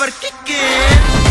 our kicking.